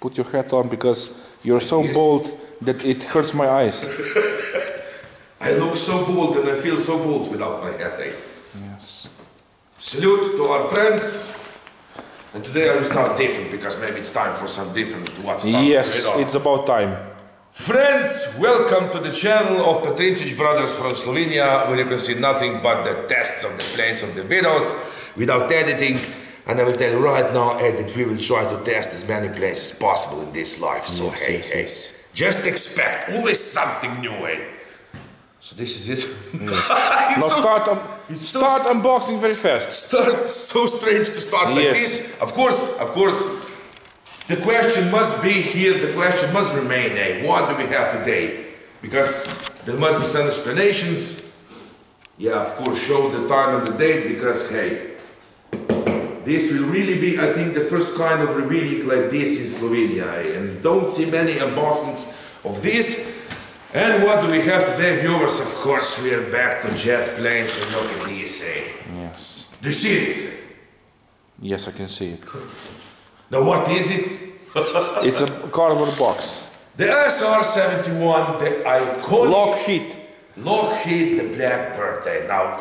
Put your hat on because you're so Yes. bold that it hurts my eyes. I look so bold and I feel so bold without my hat, eh? Yes. Salute to our friends. And today I will start different because maybe it's time for some different what's. Yes, it's about time. Friends, welcome to the channel of Petrinčić brothers from Slovenia, where you can see nothing but the tests of the planes of the videos without editing. And I will tell you right now, Ed, that we will try to test as many places as possible in this life. So Yes, hey, yes, hey, yes. just expect always something new, eh? So this is it. Now It's so- start, um, it's so- start unboxing very fast. start so strange to start like Yes. this. Of course, of course. The question must be here, the question must remain, eh? What do we have today? Because there must be some explanations. Yeah, of course, show the time and the date because, hey, this will really be, I think, the first kind of revealing like this in Slovenia. And don't see many unboxings of this. And what do we have today, viewers? Of course, we are back to jet planes and look at this, eh? Yes. Do you see this? eh? Yes, I can see it. Now what is it? It's a cardboard box. The SR-71, the iconic Lockheed. Lockheed, the Blackbird. eh, Now,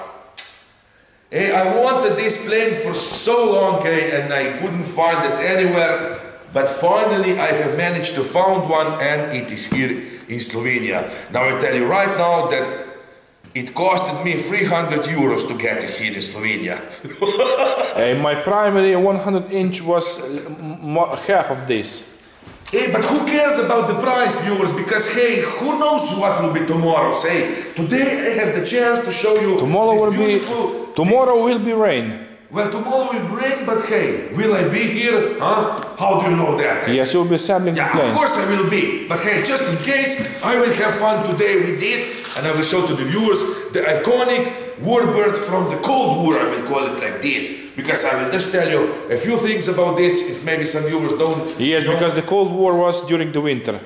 eh, I wanted this plane for so long eh, and I couldn't find it anywhere. But finally I have managed to find one and it is here in Slovenia. Now I tell you right now that it costed me 300 euros to get it here in Slovenia. Uh, my primary 100 inch was half of this. Hey, but who cares about the price, viewers? Because hey, who knows what will be tomorrow? Say, today I have the chance to show you. Tomorrow this will be tomorrow will be rain. Well, tomorrow will rain, but hey, will I be here? Huh? How do you know that? Yes, you'll be assembling the Yeah, plane. of course I will be. But hey, just in case, I will have fun today with this, and I will show to the viewers the iconic warbird from the Cold War. I will call it like this because I will just tell you a few things about this. If maybe some viewers don't. Yes, know. because the Cold War was during the winter.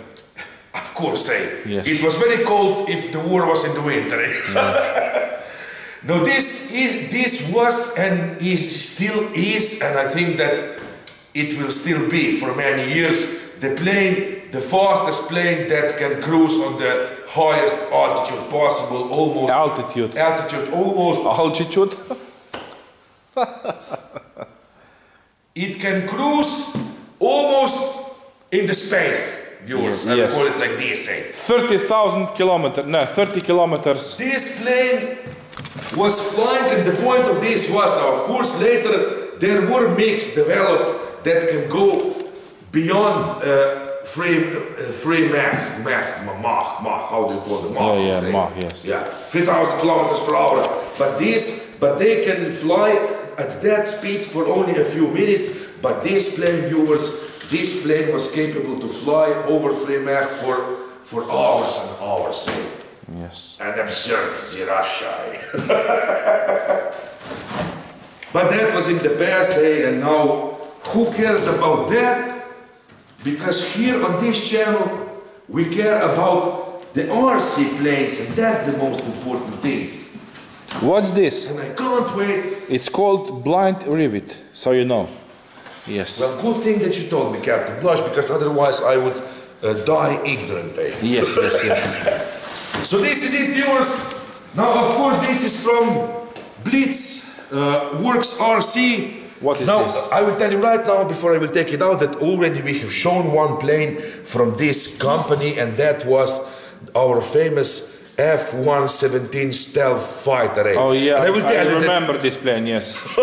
Of course, eh? Yes. It was very cold if the war was in the winter. Eh? now this is this was and is still is, and I think that it will still be for many years the plane, the fastest plane that can cruise on the highest altitude possible, almost Altitude. altitude almost. Altitude. It can cruise almost in the space. Viewers, Yes, I yes. call it like this. Eh? 30,000 kilometers. No, 30 kilometers. This plane was flying, and the point of this was now, of course, later there were MiGs developed that can go beyond uh, three, uh, three Mach, Mach, Mach, Mach, how do you call it? Mach, Yeah, yeah, say. Mach, yes. Yeah, 3,000 kilometers per hour. But this, but they can fly at that speed for only a few minutes. But this plane, viewers, this plane was capable to fly over three Mach for, for hours and hours. Yes. and observe the Russia. but that was in the past, eh? and now who cares about that? Because here on this channel we care about the RC planes, and that's the most important thing. What's this? And I can't wait. It's called blind rivet, so you know. Yes. Well, good thing that you told me, Captain Blaz, because otherwise I would uh, die ignorant. Eh? Yes, yes, yes. So this is it, viewers. Now, of course, this is from Blitz uh, Works RC. What is now, this? I will tell you right now, before I will take it out, that already we have shown one plane from this company, and that was our famous F-117 stealth fighter. eh? Oh yeah, And I will tell you that remember this plane, yes.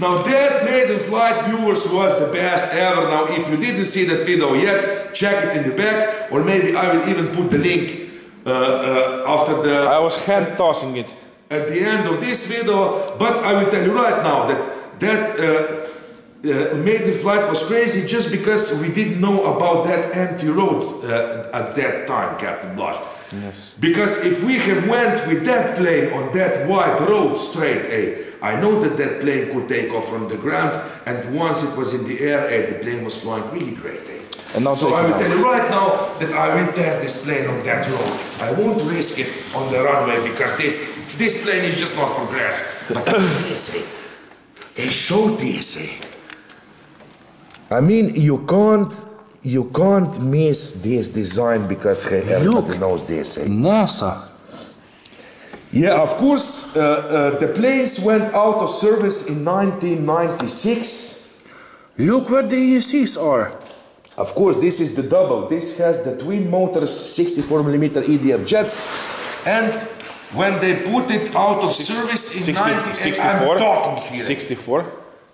now that maiden flight viewers was the best ever. Now if you didn't see that video yet, check it in the back or maybe I will even put the link after the I was hand tossing it. at the end of this video. But I will tell you right now that that uh, uh, maiden flight was crazy just because we didn't know about that empty road uh, at that time, Captain Blaz. Yes. Because if we have went with that plane on that wide road straight, eh, I know that that plane could take off from the ground, and once it was in the air, eh, the plane was flying really great. Eh. And now so I will tell you right now that I will test this plane on that road. I won't risk it on the runway because this this plane is just not for grass. But this, eh, show this, eh. I mean, you can't, you can't miss this design because hey, everybody knows this. eh? NASA. Yeah, of course, uh, uh, the planes went out of service in 1996. Look where the ESCs are. Of course, this is the double. This has the twin motors, 64 millimeter EDF jets, and when they put it out of service in 60 19, 64. I'm talking here. 64.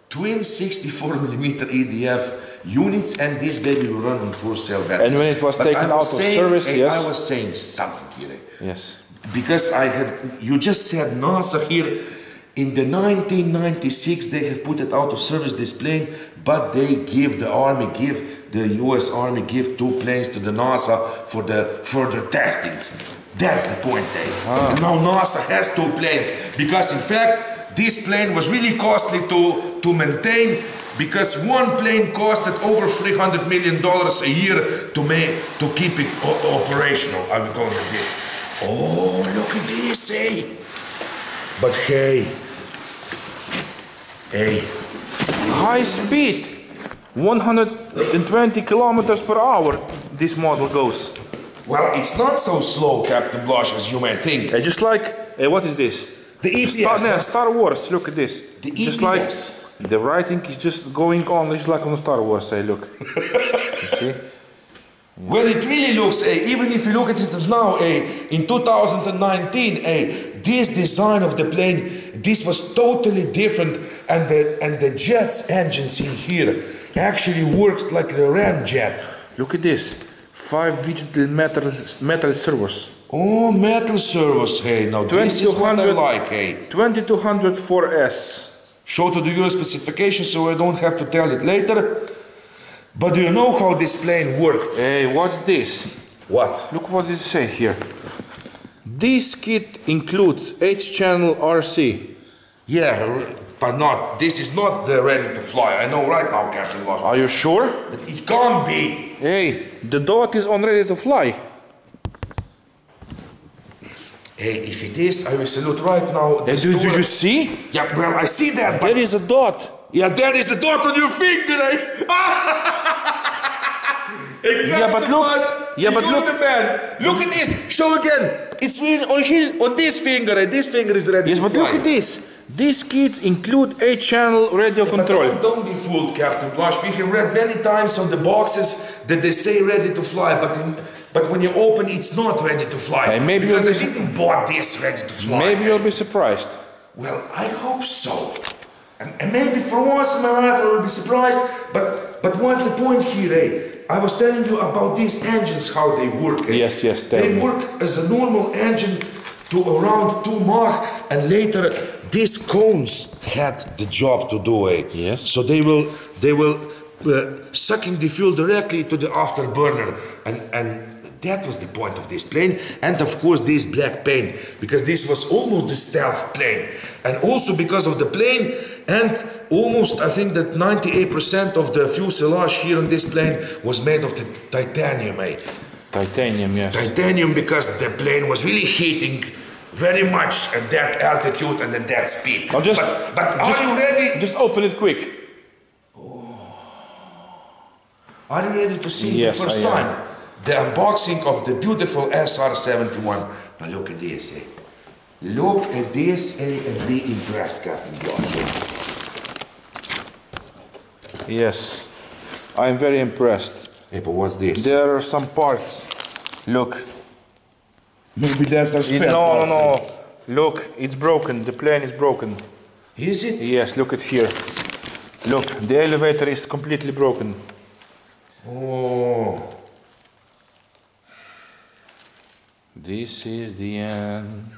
Twin 64 millimeter EDF units, and this baby will run on full cell batteries. And when it was But taken I out of saying- service, yes. I was saying something here. Yes. Because I have, you just said NASA here, in the 1996 they have put it out of service this plane, but they give, the army give, the US army give two planes to the NASA for the further testings. That's the point there. And now NASA has two planes, because in fact, this plane was really costly to, to maintain because one plane costed over 300 million dollars a year to make to keep it operational. I will call it this. Oh, look at this, eh? But hey, hey, High speed. 120 kilometers per hour. This model goes. well, it's not so slow, Captain Blaz, as you may think. Uh, just like uh, what is this? The E Star, EPS. no, Star Wars. Look at this. The just EPS. like the writing is just going on, just like on Star Wars. Say, look. you see? Well, it really looks, eh, even if you look at it now, eh, in 2019, eh, this design of the plane, this was totally different, and the and the jet's engines in here actually works like a ramjet. Look at this. Five digital metal metal servos. Oh, metal servers, hey, now this is what I like, hey. 2204S. Show to the Euro specification so I don't have to tell it later. But do you know how this plane worked? Hey, what's this? What? Look what it say here. This kit includes H-channel RC. Yeah, but not, this is not the ready to fly. I know right now, Captain. Are you sure? But it can't be. Hey, the dot is on ready to fly. Hey, if it is, I will salute right now. Hey, do, do you see? Yeah, well, I see that, but There is a dot. yeah, there is a dot on your finger, eh? hey, Yeah, but look- yeah, but you're look- the man. Look at this. Show again. It's on here, on this finger. This finger is ready Yes, but fly. look at this. These kits include H-channel radio But control. don't, don't be fooled, Captain Blaz. We have read many times on the boxes that they say ready to fly, but in, but when you open, it's not ready to fly. Hey, maybe because I you'll be- didn't bought this ready to fly. Maybe you'll be surprised. Well, I hope so. And, and maybe for once in my life I will be surprised. But but what's the point here, eh? I was telling you about these engines, how they work. eh? Yes, yes, tell They me. work as a normal engine to around 2 Mach, and later these cones had the job to do. it. Yes. So they will they will uh, sucking the fuel directly to the afterburner, and and that was the point of this plane, and of course this black paint, because this was almost the stealth plane, and also because of the plane, and almost I think that 98% of the fuselage here on this plane was made of the titanium, eh? Titanium, yes. Titanium because the plane was really heating very much at that altitude and at that speed. Now just, but but just, are you ready? Just open it quick. Are you ready to see Yes, the first I am. time the unboxing of the beautiful SR-71. Now look at this. Eh? Look at this eh, and be impressed, Captain Josh. Yes. I'm very impressed. Hey, but what's this? There are some parts. Look. Maybe that's the It- spare no, no, parts, no. Look, it's broken. The plane is broken. Is it? Yes, look at here. Look, the elevator is completely broken. Oh. This is the end.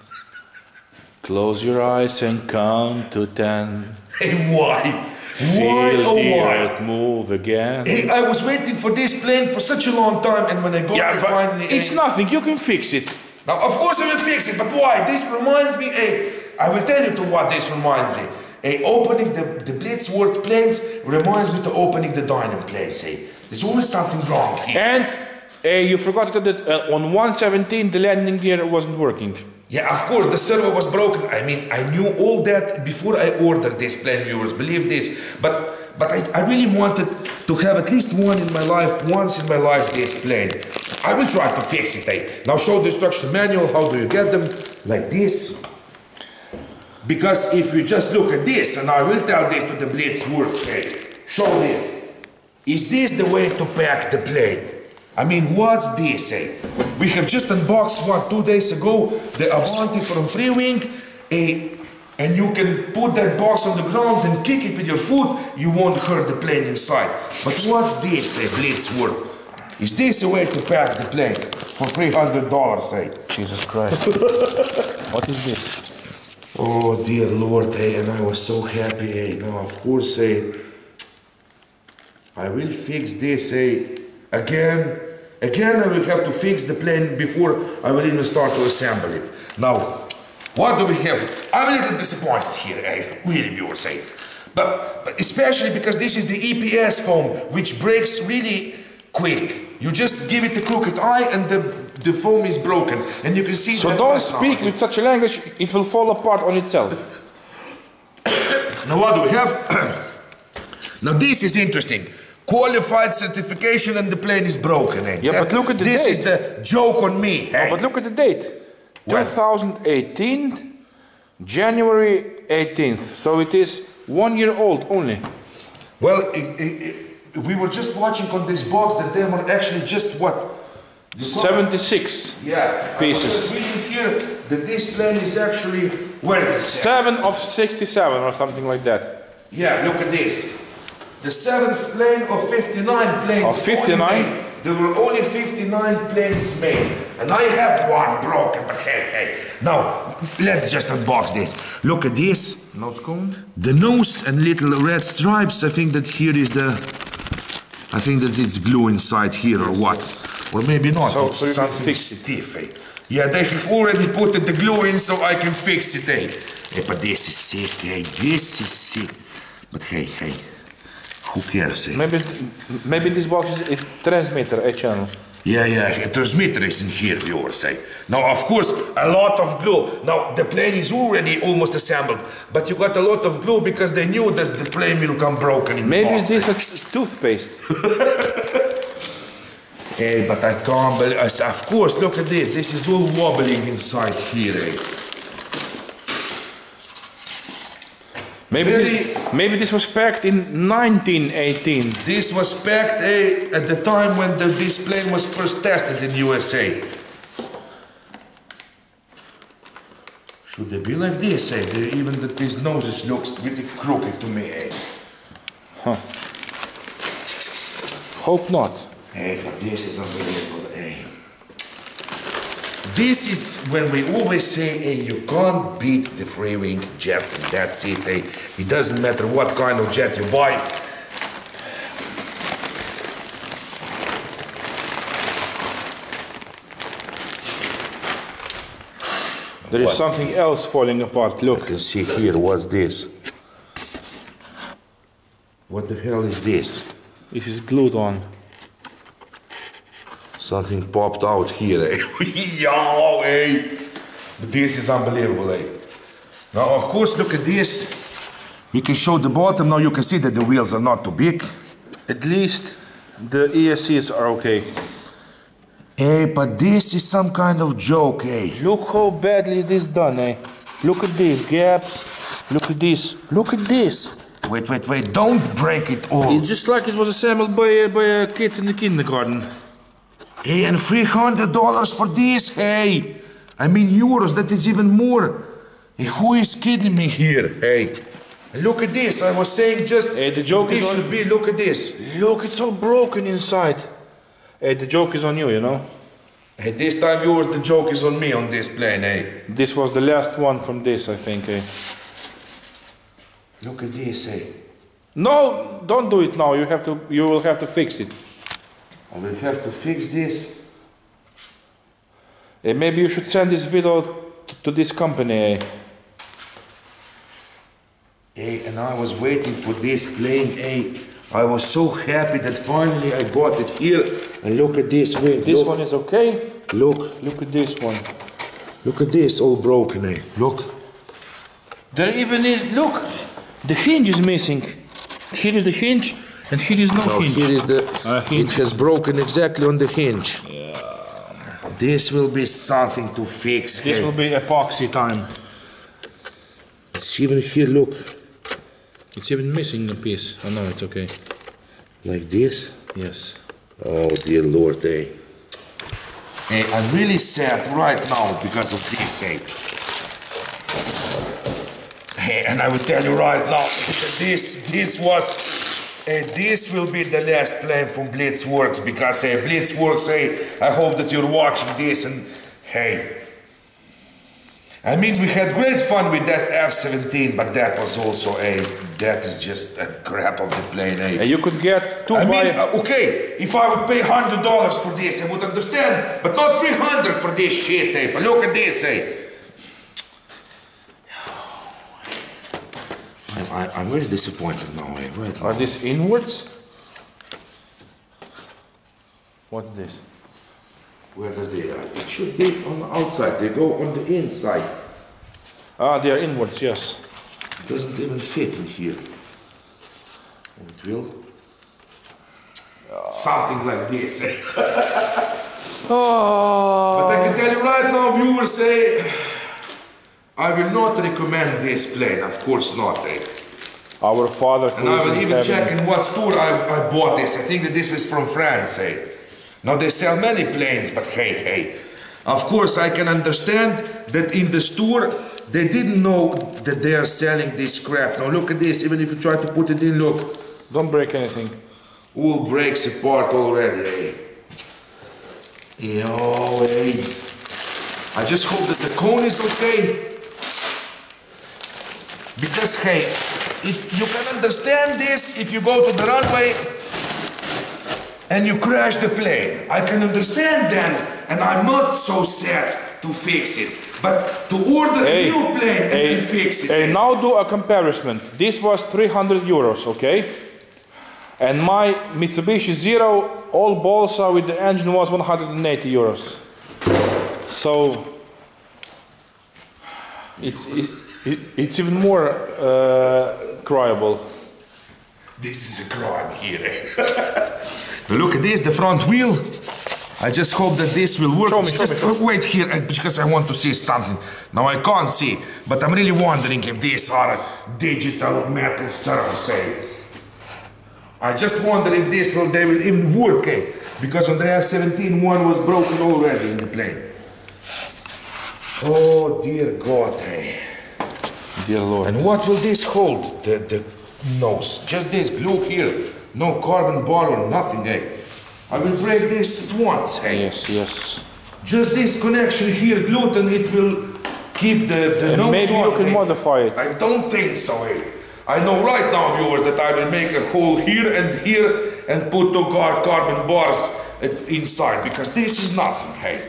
Close your eyes and count to ten. Hey, why? Why? Feel Oh, the why? earth move again. Hey, I was waiting for this plane for such a long time, and when I got Yeah, it finally, it's eh, nothing. You can fix it. Now, of course, we will fix it, but why? This reminds me, eh, I will tell you to what this reminds me. Eh, opening the, the Blitzworks planes reminds me to opening the Dynam planes. Eh. There's always something wrong here. And uh, you forgot that uh, on 117 the landing gear wasn't working. Yeah, of course, the servo was broken. I mean, I knew all that before I ordered this plane, viewers. Believe this. But but I, I really wanted to have at least one in my life, once in my life, this plane. I will try to fix it. Eh? Now show the instruction manual. How do you get them? Like this. Because if you just look at this, and I will tell this to the Blitzworks, hey, show this. Is this the way to pack the plane? I mean, what's this, eh? We have just unboxed one two days ago, the Avanti from Free Freewing, eh, and you can put that box on the ground and kick it with your foot, you won't hurt the plane inside. But what's this, eh, Blitzworks? Is this a way to pack the plane for $300, eh? Jesus Christ. what is this? Oh dear Lord, eh, and I was so happy, eh. Now, of course, eh, I will fix this, eh, again. Again, I will have to fix the plane before I will even start to assemble it. Now, what do we have? I'm a little disappointed here, eh, really, viewers, eh. But, but especially because this is the EPS foam, which breaks really quick. You just give it a crooked eye and the, the foam is broken. And you can see So don't speak with such a language, it will fall apart on itself. Now what do we have? now this is interesting. Qualified certification and the plane is broken. Eh? Yeah, but look at the This date. This is the joke on me. eh? But look at the date. When? 2018, January 18th. So it is one year old only. Well, i i i we were just watching on this box that they were actually just what? You call 76. Yeah. pieces. I was just reading here that this plane is actually where it is. 7 of 67 or something like that. Yeah, look at this. The seventh plane of 59 planes. Of 59? There were only 59 planes made. And I have one broken, but hey, hey. Now, let's just unbox this. Look at this. Nose cone? The nose and little red stripes. I think that here is the. I think that it's glue inside here or what. Or maybe not. So- so something fix it. stiff. Eh? Yeah, they have already put the glue in so I can fix it. Eh? Yeah, but this is sick. Eh? This is sick. But hey, hey. Who cares? Eh? Maybe, maybe this box is a transmitter, a channel. Yeah, yeah, a transmitter is in here, viewers say. Now, of course, a lot of glue. Now, the plane is already almost assembled, but you got a lot of glue because they knew that the plane will come broken in Maybe the this a toothpaste. Hey, but I can't believe... Of course, look at this. This is all wobbling inside here, eh? Maybe, this, maybe this was packed in 1918. This was packed eh, at the time when the, this plane was first tested in USA. Should they be like this, eh? They, even that these noses looks really crooked to me, eh? Hope not. Hey, but this is unbelievable, eh? This is when we always say, hey, you can't beat the Freewing jets, and that's it, Hey, It doesn't matter what kind of jet you buy. There is something else falling apart. You Look. can see here, what's this? What the hell is this? This is glued on. Something popped out here, eh? Yo, eh? This is unbelievable, eh? Now, of course, look at this. We can show the bottom. Now you can see that the wheels are not too big. At least the ESCs are okay. Hey, but this is some kind of joke, eh? Look how badly this done, eh? Look at these gaps. Look at this. Look at this. Wait, wait, wait, don't break it all. It's just like it was assembled by, uh, by uh, kids in the kindergarten. Hey, and $300 for this, hey! I mean euros, that is even more. Hey, who is kidding me here, hey? Look at this, I was saying just... Hey, the joke this is on- should be, look at this. Look, it's all broken inside. Hey, the joke is on you, you know? Hey, this time yours, the joke is on me on this plane, hey? This was the last one from this, I think, hey? Look at this, hey? No, don't do it now. You have to. You will have to fix it. I will have to fix this. And maybe you should send this video to this company. eh? Hey, and I was waiting for this plane, hey. I was so happy that finally I got it here. And look at this, wait, This look, one is okay. look, Look at this one. Look at this, all broken, eh? Look. There even is, look, the hinge is missing. Here is the hinge, and here is no, No, hinge. here is the. Uh, hinge. It has broken exactly on the hinge. This will be something to fix. This hey. will be epoxy time. It's even here, look. It's even missing a piece. Oh no, it's okay. Like this. Yes. Oh, dear Lord, eh? Hey, I'm really sad right now because of this, eh? Hey, and I will tell you right now, this, this was, eh, this will be the last plane from Blitzworks because, eh, Blitzworks, hey, I hope that you're watching this and, hey, I mean, we had great fun with that F-17, but that was also a, that is just a crap of the plane, eh? And you could get two I mean, uh, okay, if I would pay hundred dollars for this, I would understand, but not three hundred for this shit, eh? But look at this, eh? I, I'm really disappointed now, eh? Right Are these inwards? What's this? Where does they? Uh, it should be on the outside. They go on the inside. Ah, they are inwards, yes. It doesn't even fit in here. Oh, it will. Something like this, eh? Oh. But I can tell you right now, viewers say, I will not recommend this plane, of course not. Eh? Our father. And I will even heaven. check in what store I, I bought this. I think that this was from France. Eh? Now they sell many planes, but hey, hey. Of course, I can understand that in the store they didn't know that they are selling this crap. Now look at this. Even if you try to put it in, look, Don't break anything. all breaks apart already. Eh? Yo, eh. I just hope that the cone is okay. Because, hey, if you can understand this if you go to the runway and you crash the plane. I can understand then, and I'm not so sad to fix it. But to order Hey, a new plane and hey, fix it. hey, now do a comparison. This was 300 euros, okay? And my Mitsubishi Zero, all balsa with the engine was 180 euros. So it's, it, it, it's even more uh, cryable. This is a crime here. eh? Look at this, the front wheel. I just hope that this will work. Show me, show just me, wait here uh, because I want to see something. Now I can't see, but I'm really wondering if these are digital metal servos. Eh? I just wonder if this will they will even work, eh? Because on the F-17 one was broken already in the plane. Oh dear God, eh? Dear Lord. And what will this hold? The, the nose. Just this glue here. No carbon bar or nothing, eh? I will break this at once, hey. Yes, yes. Just this connection here, glued, and it will keep the, the And nose maybe on, you can eh? modify it. I don't think so, eh? I know right now, viewers, that I will make a hole here and here and put two car carbon bars inside because this is nothing, hey.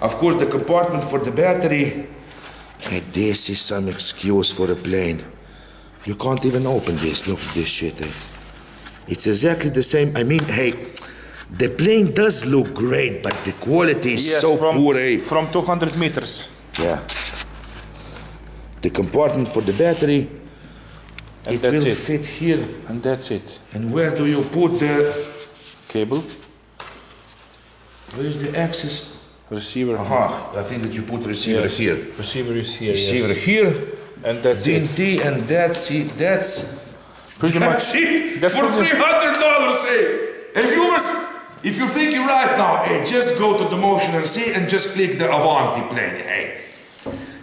Of course, the compartment for the battery. Hey, this is some excuse for a plane. You can't even open this. Look at this shit, eh? It's exactly the same. I mean, hey, the plane does look great, but the quality is Yes, so from, poor, eh? from 200 meters. Yeah. The compartment for the battery, And it will it. fit here. And that's it. And where do you put the? Cable, Where is the axis? Receiver. Aha, I think that you put receiver Yes. here. Receiver is here. Receiver Yes. here. And that's it. And that's it. That's Pretty That's much. it That's for three hundred dollars, eh? And viewers, if you're thinking right now, eh, just go to the Motion RC and just click the Avanti plane, hey.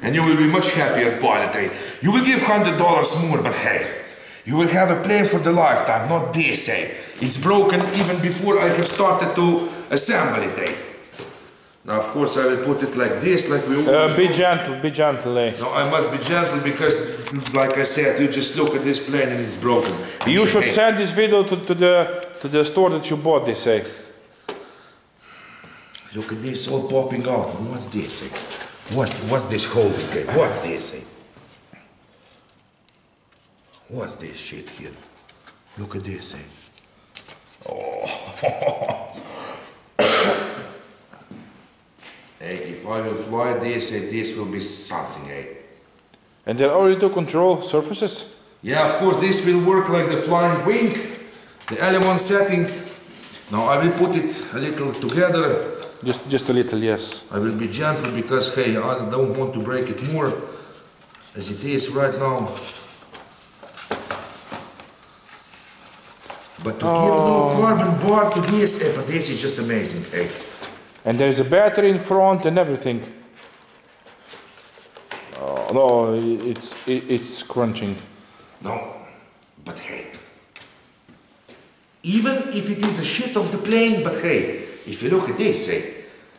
And you will be much happier pilot, eh? You will give hundred dollars more, but hey, you will have a plane for the lifetime, not this, eh? It's broken even before I have started to assemble it, eh? Now, of course, I will put it like this, like we Uh, always be do. gentle, be gentle, eh? No, I must be gentle because, like I said, you just look at this plane and it's broken. You should Hey. send this video to, to the to the store that you bought this, eh? Look at this all popping out. What's this? eh? What? What's this holding? eh? What's this? eh? What's this shit here? Look at this. eh? Oh. hey, if I will fly this, and this will be something, eh? And they're already to control surfaces. Yeah, of course, this will work like the flying wing, the elevon setting. Now I will put it a little together. Just, just a little, yes. I will be gentle because, hey, I don't want to break it more as it is right now. But to give no carbon bar to this, eh, but this is just amazing, hey. And there's a battery in front and everything. Oh, no, it's, it, it's crunching. No, but hey, even if it is a shit of the plane, but hey, if you look at this, eh,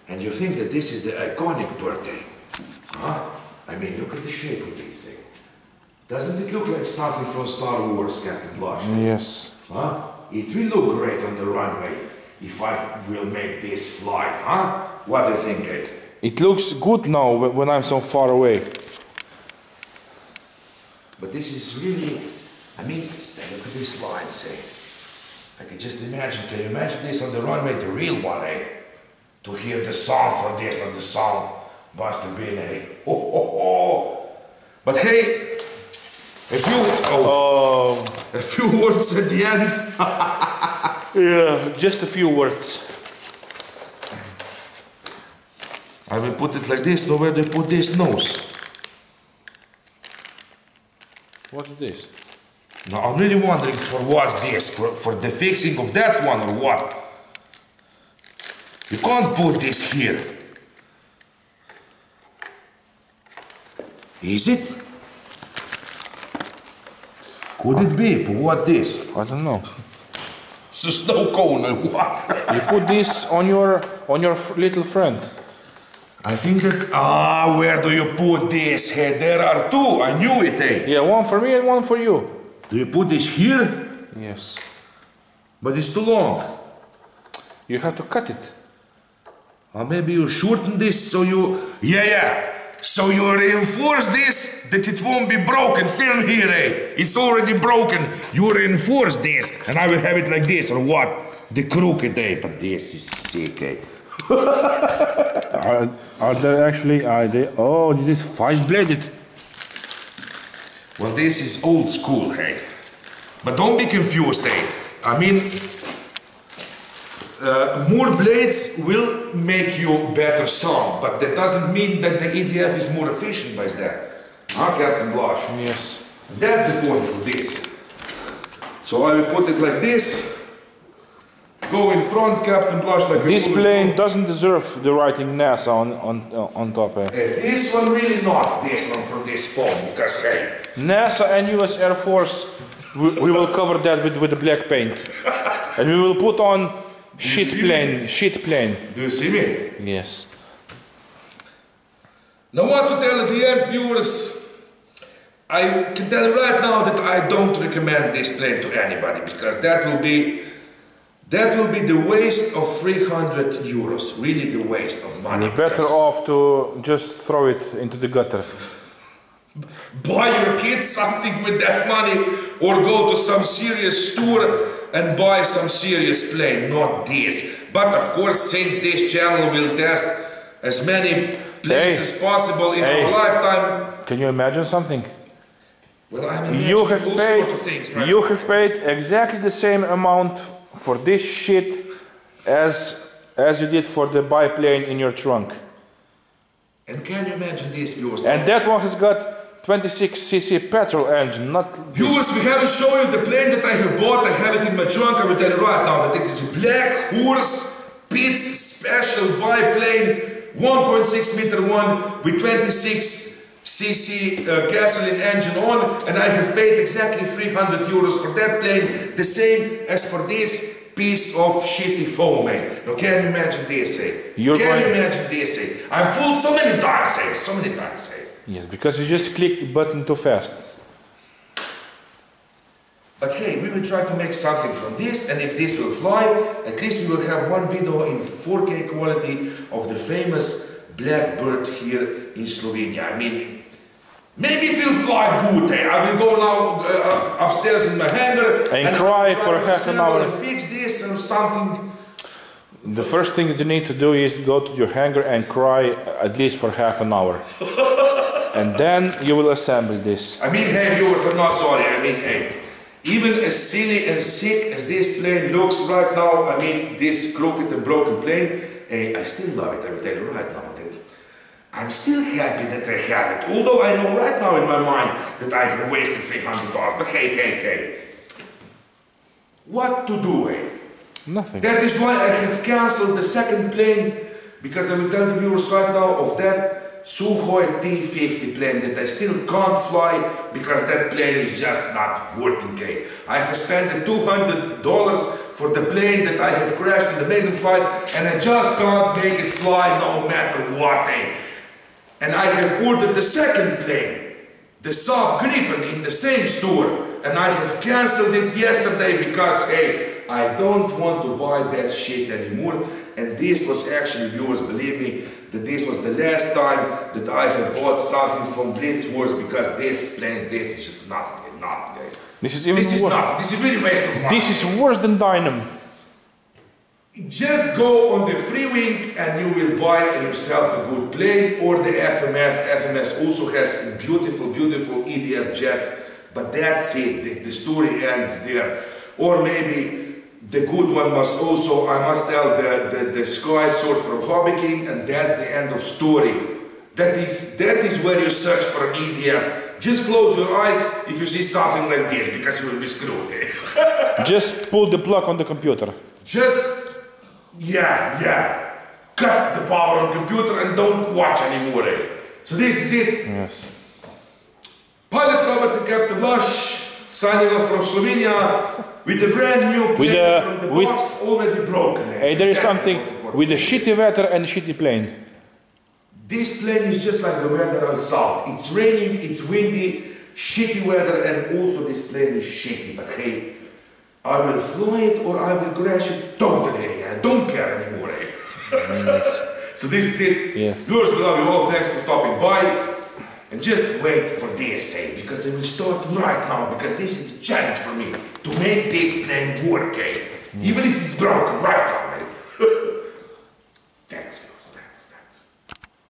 and you think that this is the iconic birthday, huh? I mean, look at the shape of this, eh? Doesn't it look like something from Star Wars, Captain Blaz? Yes. Huh? It will look great on the runway if I will make this fly, huh? What do you think, eh? It looks good now when I'm so far away. But this is really, I mean, look at this line, say. I can just imagine, can you imagine this on the runway, the real one, eh? To hear the sound from this, like the sound must have been, eh? Oh, oh, oh. But hey, a few, oh, Oh, a few words at the end. yeah, just a few words. I will put it like this, now where they put this nose. What is this? Now I'm really wondering for what's this, for, for the fixing of that one or what? You can't put this here. Is it? Could it be? But what's this? I don't know. It's a snow cone or what? You put this on your on your f- little friend. I think that, ah, where do you put this? Hey, there are two, I knew it, eh? Yeah, one for me and one for you. Do you put this here? Yes. But it's too long. You have to cut it. Or maybe you shorten this so you. Yeah, yeah. So you reinforce this that it won't be broken. Film here, eh? It's already broken. You reinforce this, and I will have it like this, or what? The crooked, eh? But this is sick, eh? Are, are there actually are they? Oh, this is five bladed. Well, this is old school, hey. But don't be confused, hey. I mean, uh, more blades will make you better sound, but that doesn't mean that the EDF is more efficient by that. Huh, Captain Blaz? Yes. That's the point of this. So I will put it like this. Go in front, Captain Blaz, like This plane doesn't deserve the writing NASA on on uh, on top. Eh? Uh, this one really not this one from this phone because hey, NASA and U.S. Air Force, we, we will cover that with with the black paint, and we will put on shit see plane, shit plane. do you see me? Yes. Now what to tell the end, viewers? I can tell you right now that I don't recommend this plane to anybody because that will be that will be the waste of 300 euros. Really the waste of money. You're better off to just throw it into the gutter. Buy your kids something with that money or go to some serious store and buy some serious plane, not this. But of course, since this channel will test as many planes Hey. as possible in Hey. our lifetime, Can you imagine something? well, I'm You have all paid. sort of things. Right? You have paid exactly the same amount for this shit as as you did for the biplane in your trunk. And can you imagine this? And that one has got 26cc petrol engine, not. Viewers, we haven't shown you the plane that I have bought. I have it in my trunk. I will tell you right now that it is a Black Horse Pitts Special biplane, 1.6 meter one with 26 cc uh, gasoline engine on, and I have paid exactly 300 euros for that plane, the same as for this piece of shitty foam, eh? Now can you imagine this, eh? You're can you imagine this, eh? I've fooled so many times, eh? So many times, eh? Yes, because you just click the button too fast. But hey, we will try to make something from this, and if this will fly, at least we will have one video in 4K quality of the famous Blackbird here in Slovenia. I mean, maybe it will fly good. Eh? I will go now uh, upstairs in my hangar And will cry for half an hour. and fix this and something. The first thing that you need to do is go to your hangar and cry at least for half an hour. and then you will assemble this. I mean, hey, viewers, I'm not sorry. I mean, hey, even as silly and sick as this plane looks right now, I mean, this crooked and broken plane, hey, I still love it. I will tell you right now that I'm still happy that I have it. Although I know right now in my mind that I have wasted $300. But hey, hey, hey. What to do, eh? Nothing. That is why I have cancelled the second plane because I will tell the viewers right now of that Sukhoi T-50 plane that I still can't fly because that plane is just not working. Okay? I have spent the $200 for the plane that I have crashed in the maiden flight and I just can't make it fly no matter what. Eh? And I have ordered the second plane, the Saab Gripen in the same store and I have cancelled it yesterday because hey, I don't want to buy that shit anymore. And this was actually, viewers, believe me, that this was the last time that I have bought something from Blitzworks because this plane, this is just nothing, nothing. eh. This is even This is worse. nothing. This is really waste of money. This is worse than Dynam. Just go on the Freewing and you will buy yourself a good plane or the FMS. FMS also has beautiful, beautiful EDF jets, but that's it. The, the story ends there. Or maybe the good one must also, I must tell, the, the, the Sky Sword from Hobby King, and that's the end of story. That is, that is where you search for an EDF. Just close your eyes if you see something like this, because you will be screwed. eh? Just pull the plug on the computer. Just, yeah, yeah. Cut the power on computer and don't watch anymore. Eh? So this is it. Yes. Pilot Robert and Captain Blaz signing off from Slovenia with a brand new plane With a- from the with- box already broken. eh? Hey, there is something with the thing. shitty weather and shitty plane. This plane is just like the weather outside. It's raining, it's windy, shitty weather, and also this plane is shitty. But hey, I will fly it or I will crash it totally. I don't care anymore. eh? so this is it. Yeah. Viewers, we love you all. Thanks for stopping by. And just wait for DSA because I will start right now because this is a challenge for me to make this plan work, eh? Even if it's broken right now, eh? Thanks.